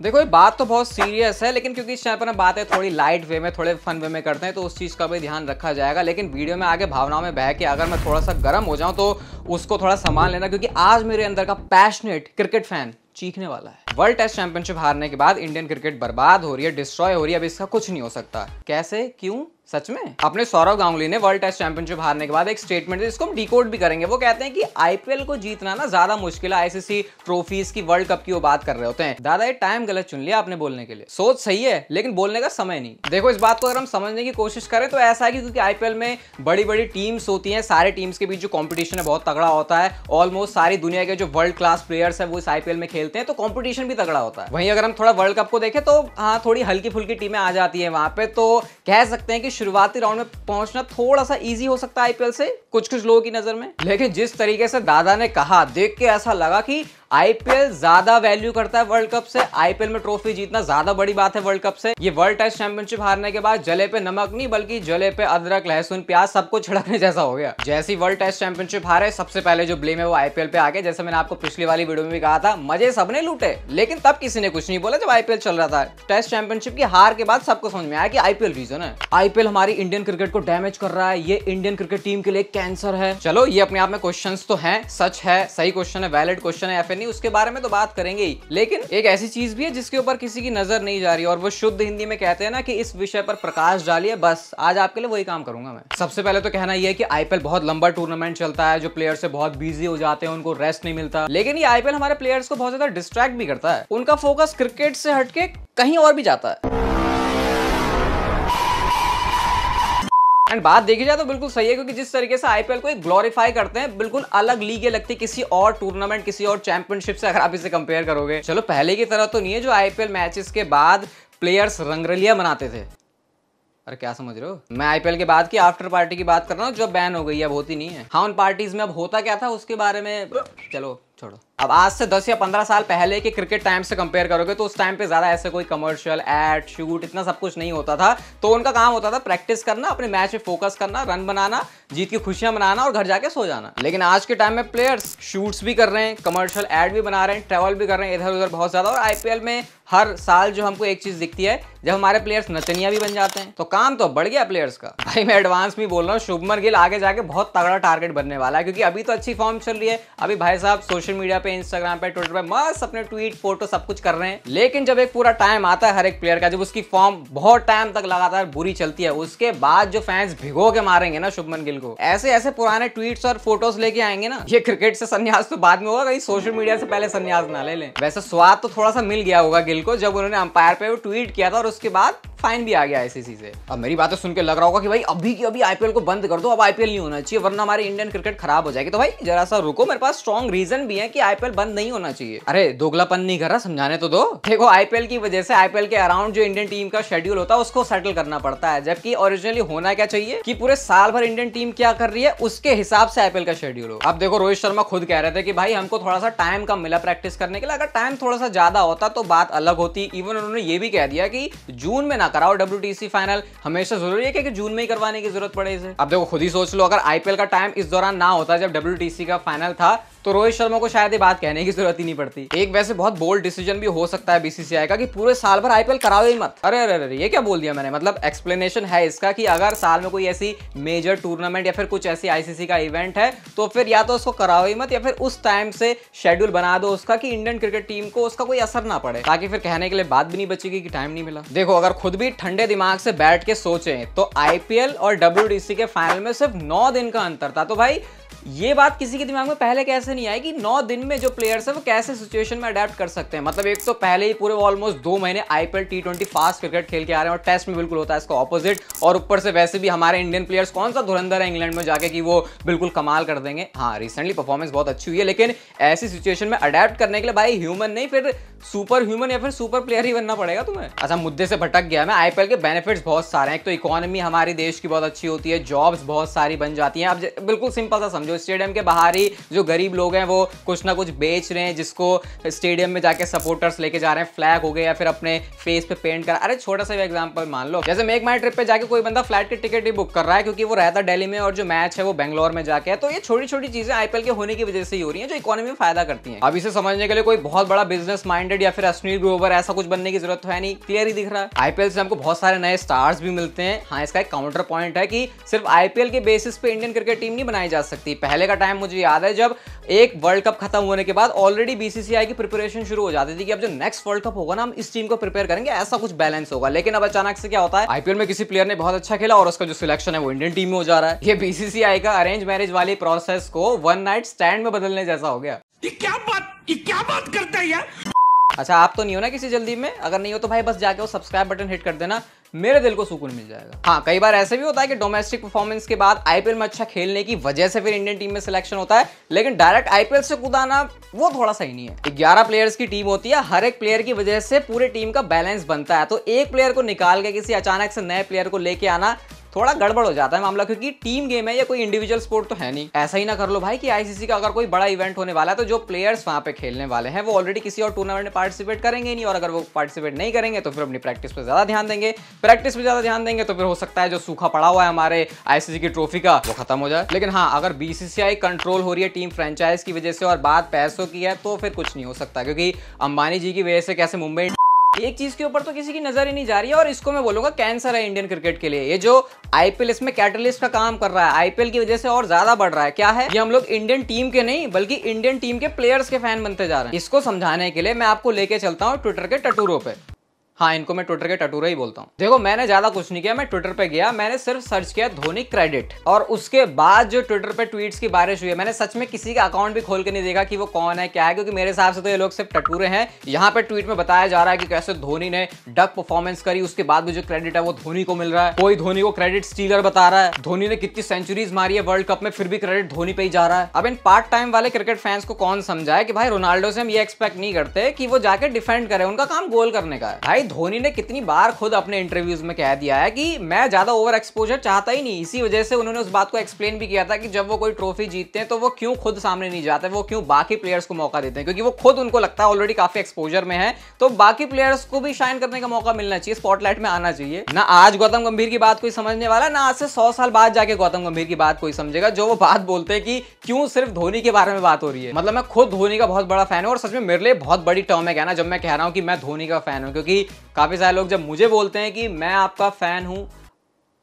देखो, ये बात तो बहुत सीरियस है, लेकिन क्योंकि इस चैनल पर हम बातें थोड़ी लाइट वे में, थोड़े फन वे में करते हैं तो उस चीज़ का भी ध्यान रखा जाएगा। लेकिन वीडियो में आगे भावनाओं में बह के अगर मैं थोड़ा सा गर्म हो जाऊँ तो उसको थोड़ा संभाल लेना, क्योंकि आज मेरे अंदर का पैशनेट क्रिकेट फ़ैन चीखने वाला है। वर्ल्ड टेस्ट चैंपियनशिप हारने के बाद इंडियन क्रिकेट बर्बाद हो रही है डिस्ट्रॉय हो रही है, अब इसका कुछ नहीं हो सकता। कैसे? क्यों? सच में? अपने सौरव गांगुली ने वर्ल्ड टेस्ट चैंपियनशिप हारने के बाद एक स्टेटमेंट जिसको हम डिकोड भी करेंगे। वो कहते हैं कि आईपीएल को जीतना ना ज़्यादा मुश्किल है। आईसीसी ट्रॉफीज की वर्ल्ड कप की वो बात कर रहे होते हैं। दादा, ये टाइम गलत चुन लिया आपने बोलने के लिए। सोच सही है, लेकिन बोलने का समय नहीं। देखो, इस बात को अगर हम समझने की कोशिश करें तो ऐसा है कि क्योंकि आईपीएल में बड़ी बड़ी टीम्स होती हैं, सारे टीम्स के बीच जो कॉम्पिटिशन है बहुत तगड़ा होता है ऑलमोस्ट सारी दुनिया के जो वर्ल्ड क्लास प्लेयर्स है, वो इस आईपीएल में खेलते हैं तो कॉम्पिटिशन भी तगड़ा होता है। वहीं अगर हम थोड़ा वर्ल्ड कप को देखें तो हाँ थोड़ी हल्की फुल्की टीमें आ जाती है वहाँ पे तो कह सकते हैं कि शुरुआती राउंड में पहुँचना थोड़ा सा इजी हो सकता है आईपीएल से कुछ कुछ लोगों की नज़र में। लेकिन जिस तरीके से दादा ने कहा, देख के ऐसा लगा कि आईपीएल ज़्यादा वैल्यू करता है वर्ल्ड कप से। आईपीएल में ट्रॉफी जीतना ज़्यादा बड़ी बात है वर्ल्ड कप से। ये वर्ल्ड टेस्ट चैंपियनशिप हारने के बाद जले पे नमक नहीं, बल्कि जले पे अदरक, लहसुन, प्याज सबको छिड़कने जैसा हो गया। जैसी वर्ल्ड टेस्ट चैंपियनशिप हारे, सबसे पहले जो ब्लेम है वो आईपीएल पे आ गया। जैसे मैंने आपको पिछली वाली वीडियो में भी कहा था, मज़े सबने लूटे, लेकिन तब किसी ने कुछ नहीं बोला जब आईपीएल चल रहा था। टेस्ट चैंपियनशिप की हार के बाद सबको समझ में आया कि आईपीएल रीजन है। आईपीएल हमारी इंडियन क्रिकेट को डैमेज कर रहा है, ये इंडियन क्रिकेट टीम के लिए कैंसर है। चलो, ये अपने आप में क्वेश्चन तो है, सच है, सही क्वेश्चन है वैलिड क्वेश्चन है या फिर नहीं, उसके बारे में तो बात करेंगे ही। लेकिन एक ऐसी चीज़ भी है जिसके ऊपर किसी की नज़र नहीं जा रही और वो शुद्ध हिंदी में कहते हैं ना कि इस विषय पर प्रकाश डालिए, बस। आज आपके लिए वही काम करूँगा मैं। सबसे पहले तो कहना यह है कि आईपीएल बहुत लंबा टूर्नामेंट चलता है, जो प्लेयर से बहुत बिज़ी हो जाते हैं, उनको रेस्ट नहीं मिलता। लेकिन ये आईपीएल हमारे प्लेयर्स को बहुत ज़्यादा डिस्ट्रैक्ट भी करता है। उनका फोकस क्रिकेट से हटके कहीं और भी जाता है। एंड बात देखी जाए तो बिल्कुल सही है, क्योंकि जिस तरीके से आईपीएल को एक ग्लोरीफाई करते हैं, बिल्कुल अलग लीग लगती है किसी और टूर्नामेंट किसी और चैंपियनशिप से, अगर आप इसे कंपेयर करोगे। चलो, पहले की तरह तो नहीं है जो आईपीएल मैचेस के बाद प्लेयर्स रंगरलिया बनाते थे। अरे, क्या समझ रहे हो? मैं आईपीएल के बाद की आफ्टर पार्टी की बात कर रहा हूँ, जो बैन हो गई अब होती नहीं है। हाँ उन पार्टीज़ में अब होता क्या था, उसके बारे में चलो, छोड़ो। अब आज से 10 या 15 साल पहले के क्रिकेट टाइम से कंपेयर करोगे तो उस टाइम पे ज़्यादा ऐसे कोई कमर्शियल एड शूट इतना सब कुछ नहीं होता था। तो उनका काम होता था प्रैक्टिस करना, अपने मैच में फोकस करना रन बनाना, जीत की खुशियाँ मनाना और घर जाके सो जाना। लेकिन आज के टाइम में प्लेयर्स शूट्स भी कर रहे हैं कमर्शियल एड भी बना रहे हैं ट्रेवल भी कर रहे हैं इधर उधर बहुत ज़्यादा। और आईपीएल में हर साल जो हमको एक चीज़ दिखती है, जब हमारे प्लेयर्स नचनिया भी बन जाते हैं। तो काम तो बढ़ गया प्लेयर्स का। भाई, मैं एडवांस में बोल रहा हूँ, शुभमन गिल आगे जाके बहुत तगड़ा टारगेट बनने वाला है, क्योंकि अभी तो अच्छी फॉर्म चल रही है। अभी भाई साहब सोशल मीडिया पे इंस्टाग्राम पे ट्विटर पे, मस्त अपने ट्वीट फ़ोटो सब कुछ कर रहे हैं। लेकिन जब एक पूरा टाइम आता है हर एक प्लेयर का, जब उसकी फॉर्म बहुत टाइम तक लगातार बुरी चलती है, उसके बाद जो फैंस भिगो के मारेंगे ना शुभमन गिल को, ऐसे ऐसे पुराने ट्वीट और फ़ोटोज़ लेके आएँगे ना, ये क्रिकेट से संन्यास तो बाद में होगा, कहीं सोशल मीडिया से पहले संन्यास ना ले लें। वैसे स्वाद तो थोड़ा सा मिल गया होगा गिल को, जब उन्होंने अंपायर पे ट्वीट किया था और उसके बाद फाइन भी आ गया आईसीसी से अब मेरी बातें सुन के लग रहा होगा कि भाई, अभी की अभी आईपीएल को बंद कर दो, अब आईपीएल नहीं होना चाहिए, वरना हमारे इंडियन क्रिकेट खराब हो जाएगी। तो भाई जरा सा रुको, मेरे पास स्ट्रॉन्ग रीजन भी है कि आईपीएल बंद नहीं होना चाहिए। अरे, दोगलापन नहीं कर रहा समझाने तो दो। देखो आईपीएल की वजह से आईपीएल के अराउंड जो इंडियन टीम का शेड्यूल होता है, उसको सेटल करना पड़ता है। जबकि ओरिजिनली होना क्या चाहिए? कि पूरे साल भर इंडियन टीम क्या कर रही है, उसके हिसाब से आईपीएल का शेड्यूल हो। अब देखो, रोहित शर्मा खुद कह रहे थे कि भाई, हमको थोड़ा सा टाइम कम मिला प्रैक्टिस करने के लिए। अगर टाइम थोड़ा सा ज़्यादा होता तो बात अलग होती। इवन उन्होंने ये भी कह दिया कि जून में ना कराओ डब्ल्यूटीसी फाइनल हमेशा ज़रूरी है कि जून में ही करवाने की ज़रूरत पड़े इसे। अब देखो, खुद ही सोच लो, अगर आईपीएल का टाइम इस दौरान ना होता, जब डब्ल्यू का फाइनल था तो रोहित शर्मा को शायद ये बात कहने की ज़रूरत ही नहीं पड़ती। एक वैसे बहुत बोल्ड डिसीज़न भी हो सकता है बीसीसीआई का कि पूरे साल भर आईपीएल कराओ ही मत। अरे अरे अरे, ये क्या बोल दिया मैंने? मतलब एक्सप्लेनेशन है इसका कि अगर साल में कोई ऐसी मेजर टूर्नामेंट या फिर कुछ ऐसी आईसीसी का इवेंट है तो फिर या तो उसको कराओ ही मत या फिर उस टाइम से शेड्यूल बना दो उसका कि इंडियन क्रिकेट टीम को उसका कोई असर ना पड़े। ताकि फिर कहने के लिए बात भी नहीं बचेगी कि टाइम नहीं मिला। देखो, अगर खुद भी ठंडे दिमाग से बैठ के सोचें तो आईपीएल और डब्ल्यू के फाइनल में सिर्फ़ नौ दिन का अंतर था। तो भाई ये बात किसी के दिमाग में पहले कैसे नहीं आई कि नौ दिन में जो प्लेयर्स है, वो कैसे सिचुएशन में अडेप्ट कर सकते हैं? मतलब एक तो पहले ही पूरे ऑलमोस्ट दो महीने IPL T twenty fast cricket खेल के आ रहे हैं और टेस्ट में बिल्कुल होता है इसका ऑपोजिट और ऊपर से वैसे भी हमारे इंडियन प्लेयर्स कौन सा धुरंधर है इंग्लैंड में जाके कि वो बिल्कुल कमाल कर देंगे? हाँ रिसेंटली परफॉर्मेंस बहुत अच्छी हुई है, लेकिन ऐसी सिचुएशन में अडेप्ट करने के लिए भाई ह्यूमन नहीं, फिर सुपर ह्यूमन या फिर सुपर प्लेयर ही बनना पड़ेगा तुम्हें? अच्छा मुद्दे से भटक गया मैं। आईपीएल के बेनिफिट्स बहुत सारे हैं। एक तो इकोनॉमी हमारी देश की बहुत अच्छी होती है जॉब्स बहुत सारी बन जाती हैं। अब बिल्कुल सिंपल सा समझो स्टेडियम के बाहर ही जो गरीब लोग हैं, वो कुछ ना कुछ बेच रहे हैं, जिसको स्टेडियम में जाके सपोर्टर्स लेके जा रहे हैं फ्लैग हो गए या फिर अपने फेस पे पेंट कर। अरे छोटा सा एग्ज़ाम्पल मान लो। जैसे मेक माई ट्रिप पे जाके कोई बंदा फ़्लाइट की टिकट ही बुक कर रहा है, क्योंकि वो रहता दिल्ली में और जो मैच है वो बैंगलोर में जाके है तो ये छोटी छोटी चीज़ें आईपीएल के होने की वजह से ही हो रही है, जो इकोनॉमी में फ़ायदा करती है। अब इसे समझने के लिए कोई बहुत बड़ा बिज़नेस माइंडेड या फिर अश्नील ग्रोवर ऐसा कुछ बनने की ज़रूरत है नहीं। क्लियर ही दिख रहा है। आईपीएल से हमको बहुत सारे नए स्टार्स भी मिलते हैं। हाँ इसका एक काउंटर पॉइंट है कि सिर्फ़ आईपीएल के बेसिस पे इंडियन क्रिकेट टीम नहीं बनाई जा सकती। पहले का टाइम मुझे याद है जब एक वर्ल्ड कप खत्म होने के बाद ऑलरेडी बीसीसीआई की प्रिपरेशन शुरू हो जाती थी कि अब जो नेक्स्ट वर्ल्ड कप होगा ना हम इस टीम को प्रिपेयर करेंगे ऐसा कुछ बैलेंस होगा। लेकिन अब अचानक से क्या होता है आईपीएल में किसी प्लेयर ने बहुत अच्छा खेला और उसका जो सिलेक्शन है वो इंडियन टीम में हो जा रहा है। ये बीसीसीआई का अरेंज मैरिज वाली प्रोसेस को वन नाइट स्टैंड में बदलने जैसा हो गया। ये क्या बात ये क्या बात करता है यार? अच्छा आप तो नहीं हो ना किसी जल्दी में? अगर नहीं हो तो भाई बस जाके वो सब्सक्राइब बटन हिट कर देना। मेरे दिल को सुकून मिल जाएगा। हाँ कई बार ऐसे भी होता है कि डोमेस्टिक परफॉर्मेंस के बाद आईपीएल में अच्छा खेलने की वजह से फिर इंडियन टीम में सिलेक्शन होता है, लेकिन डायरेक्ट आईपीएल से कूदाना वो थोड़ा सही नहीं है। ग्यारह प्लेयर्स की टीम होती है, हर एक प्लेयर की वजह से पूरे टीम का बैलेंस बनता है। तो एक प्लेयर को निकाल के किसी अचानक से नए प्लेयर को लेके आना थोड़ा गड़बड़ हो जाता है मामला, क्योंकि टीम गेम है या कोई इंडिविजुअल स्पोर्ट तो है नहीं। ऐसा ही ना कर लो भाई कि आईसीसी का अगर कोई बड़ा इवेंट होने वाला है तो जो प्लेयर्स वहाँ पे खेलने वाले हैं, वो ऑलरेडी किसी और टूर्नामेंट में पार्टिसिपेट करेंगे नहीं, और अगर वो पार्टिसिपेट नहीं करेंगे तो फिर अपनी प्रैक्टिस पर ज़्यादा ध्यान देंगे। प्रैक्टिस पर ज़्यादा ध्यान देंगे तो फिर हो सकता है जो सूखा पड़ा हुआ है हमारे आईसीसी की ट्रॉफी का, वो खत्म हो जाए। लेकिन हाँ अगर बीसीसीआई कंट्रोल हो रही है टीम फ्रेंचाइज की वजह से और बात पैसों की है तो फिर कुछ नहीं हो सकता, क्योंकि अंबानी जी की वजह से कैसे मुंबई एक चीज़ के ऊपर तो किसी की नज़र ही नहीं जा रही है, और इसको मैं बोलूँगा कैंसर है इंडियन क्रिकेट के लिए। ये जो आईपीएल इसमें कैटलिस्ट का काम कर रहा है, आईपीएल की वजह से और ज़्यादा बढ़ रहा है। क्या है? ये हम लोग इंडियन टीम के नहीं, बल्कि इंडियन टीम के प्लेयर्स के फ़ैन बनते जा रहे हैं। इसको समझाने के लिए मैं आपको लेके चलता हूँ ट्विटर के टटूरों पे। हाँ इनको मैं ट्विटर के टटूरा ही बोलता हूँ। देखो, मैंने ज़्यादा कुछ नहीं किया, मैं ट्विटर पे गया, मैंने सिर्फ़ सर्च किया धोनी क्रेडिट और उसके बाद जो ट्विटर पे ट्वीट्स की बारिश हुई है, मैंने सच में किसी का अकाउंट भी खोल के नहीं देखा कि वो कौन है, क्या है, क्योंकि मेरे हिसाब से तो ये लोग सिर्फ़ टटूरे हैं। यहाँ पे ट्वीट में बताया जा रहा है कि कैसे धोनी ने डक परफॉर्मेंस करी, उसके बाद भी जो क्रेडिट है वो धोनी को मिल रहा है। कोई धोनी को क्रेडिट स्टीलर बता रहा है। धोनी ने कितनी सेंचुरीज मारी है वर्ल्ड कप में, फिर भी क्रेडिट धोनी पे ही जा रहा है। अब इन पार्ट टाइम वाले क्रिकेट फैंस को कौन समझाए कि भाई, रोनाल्डो से हम ये एक्सपेक्ट नहीं करते कि वो जाके डिफेंड करे, उनका काम गोल करने का है। धोनी ने कितनी बार खुद अपने इंटरव्यूज़ में कह दिया है कि मैं ज़्यादा ओवर एक्सपोजर चाहता ही नहीं। इसी वजह से उन्होंने उस बात को एक्सप्लेन भी किया था कि जब वो कोई ट्रॉफी जीतते हैं तो वो क्यों खुद सामने नहीं जाते, वो क्यों बाकी प्लेयर्स को मौका देते हैं? क्योंकि वो खुद उनको लगता है ऑलरेडी काफ़ी एक्सपोजर में है तो बाकी प्लेयर्स को भी शाइन करने का मौका मिलना चाहिए स्पॉटलाइट में आना चाहिए। ना आज गौतम गंभीर की बात कोई समझने वाला, ना आज से सौ साल बाद जाके गौतम गंभीर की बात कोई समझेगा, जो वो बात बोलते हैं कि क्यों सिर्फ़ धोनी के बारे में बात हो रही है। मतलब मैं खुद धोनी का बहुत बड़ा फ़ैन हूँ और सच में मेरे लिए बहुत बड़ी टर्म है कहना, जब मैं कह रहा हूँ कि मैं धोनी का फ़ैन हूँ, क्योंकि काफ़ी सारे लोग जब मुझे बोलते हैं कि मैं आपका फ़ैन हूँ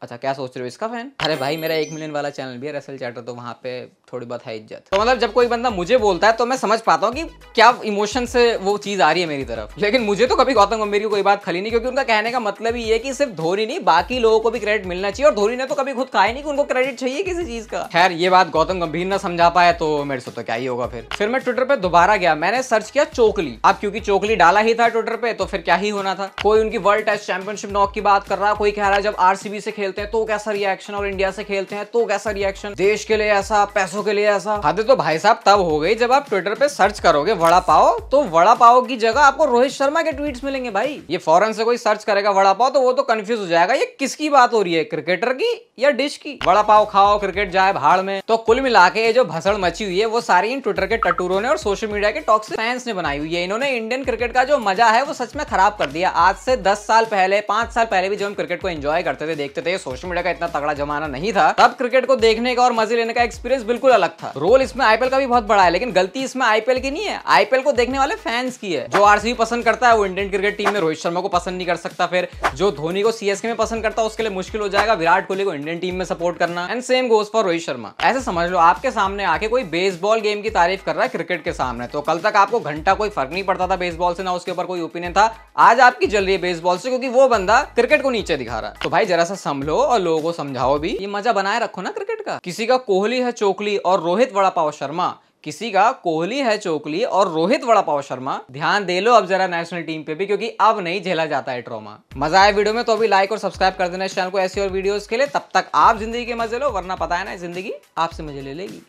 अच्छा क्या सोच रहे हो इसका फ़ैन? अरे भाई, मेरा एक मिलियन वाला चैनल भी है, रसल चैटर तो वहाँ पे थोड़ी बहुत है इज़्ज़त। तो मतलब जब कोई बंदा मुझे बोलता है तो मैं समझ पाता हूँ कि क्या इमोशन से वो चीज़ आ रही है मेरी तरफ़। लेकिन मुझे तो कभी गौतम गंभीर की कोई बात खली नहीं, क्योंकि उनका कहने का मतलब ही है कि सिर्फ़ धोनी नहीं, बाकी लोगों को भी क्रेडिट मिलना चाहिए, और धोनी ने तो कभी खुद कहा नहीं कि उनको क्रेडिट चाहिए किसी चीज़ का। खैर, ये बात गौतम गंभीर ना समझा पाए तो मेरे से तो क्या ही होगा फिर। फिर मैं ट्विटर पर दोबारा गया। मैंने सर्च किया चोकली। अब क्योंकि चोकली डाला ही था ट्विटर पे तो फिर क्या ही होना था। कोई उनकी वर्ल्ड टेस्ट चैंपियनशिप नॉक की बात कर रहा, कोई कह रहा है जब आरसीबी से खेलते हैं तो कैसा रिएक्शन और इंडिया से खेलते हैं तो कैसा रिएक्शन देश के लिए ऐसा पैसों के लिए ऐसा? हद तो भाई साहब, तब हो गई जब आप ट्विटर पे सर्च करोगे वड़ा पाओ तो वड़ा पाओ की जगह आपको रोहित शर्मा के ट्वीट मिलेंगे भाई। ये फॉरन से कोई सर्च करेगा वड़ा पाओ तो वो तो कंफ्यूज हो जाएगा। ये किसकी बात हो रही है क्रिकेटर की या डिश की? वड़ा पाओ खाओ क्रिकेट जाए भाड़ में। तो कुल मिला ये जो भसड़ मची हुई है, वो सारी इन ट्विटर के टटूरों ने और सोशल मीडिया के टॉक्सिक फैंस ने बनाई हुई है। इन्होंने इंडियन क्रिकेट का जो मज़ा है, वो सच में खराब कर दिया। आज से दस साल पहले, पाँच साल पहले भी जो हम क्रिकेट को एंजॉय करते थे, देखते थे सोशल मीडिया का इतना तगड़ा जमाना नहीं था। तब क्रिकेट को देखने का और मज़े लेने का एक्सपीरियंस बिल्कुल अलग था। रोल इसमें आईपीएल का भी बहुत बड़ा है, लेकिन गलती इसमें आईपीएल की नहीं है। आईपीएल को देखने वाले फैंस की है। जो आरसीबी पसंद करता है, वो इंडियन क्रिकेट टीम में रोहित शर्मा को पसंद नहीं कर सकता फिर। जो धोनी को सीएसके में पसंद करता है, उसके लिए मुश्किल हो जाएगा विराट कोहली को इंडियन टीम में सपोर्ट करना। And same goes for Rohit Sharma. ऐसे समझ लो, आपके सामने आके कोई बेसबॉल गेम की तारीफ़ कर रहा है क्रिकेट के सामने तो कल तक आपको घंटा कोई फ़र्क नहीं पड़ता था बेसबॉल से, ना उसके ऊपर कोई ओपिनियन था। आज आपकी चल रही है बेसबॉल से, क्योंकि वो बंदा क्रिकेट को नीचे दिखा रहा है। तो भाई जरा सा संभलो और लोगों को समझाओ भी। ये मज़ा बनाए रखो ना क्रिकेट का। किसी का कोहली है, चोकली और रोहित वड़ा पाव शर्मा। किसी का कोहली है चोकली और रोहित वड़ा पाव शर्मा। ध्यान दे लो अब जरा नेशनल टीम पे भी, क्योंकि अब नहीं झेला जाता है ट्रोमा मज़ा आया वीडियो में तो अभी लाइक और सब्सक्राइब कर देना चैनल को ऐसी और वीडियोस के लिए। तब तक आप ज़िंदगी के मज़े लो, वरना पता है ना, ज़िंदगी आपसे मज़े ले लेगी।